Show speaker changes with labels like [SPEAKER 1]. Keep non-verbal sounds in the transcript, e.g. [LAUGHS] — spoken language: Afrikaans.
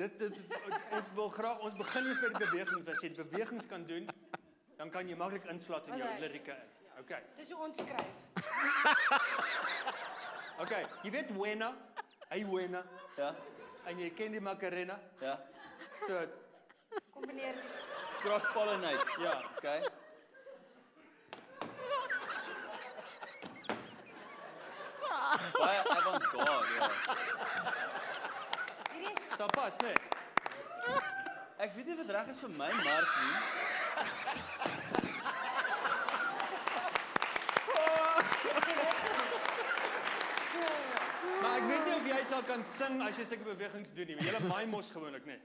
[SPEAKER 1] Dis dit ons wil graag ons begin eers by die bewegings. As jy die bewegings kan doen, dan kan jy maklik inslaan in jou
[SPEAKER 2] hy?
[SPEAKER 1] lirieke in. Okay.
[SPEAKER 2] Dis hoe ons skryf. [LAUGHS]
[SPEAKER 1] Okay, jy weet Wena, hy Wena
[SPEAKER 3] Ja.
[SPEAKER 1] en jy ken die Macarena.
[SPEAKER 3] Ja.
[SPEAKER 1] So
[SPEAKER 2] Kombineer.
[SPEAKER 3] Cross pollinate.
[SPEAKER 1] ja,
[SPEAKER 3] Okay. [LAUGHS] Baie avant-garde, ja.
[SPEAKER 1] Pas, né? Nee.
[SPEAKER 3] Ek weet nie dit reg is vir my mark nie.
[SPEAKER 1] Maar ek weet nie of jy sal kan sing as jy sulke bewegings doen nie. Jy lê my mos gewoonlik, né? Nee.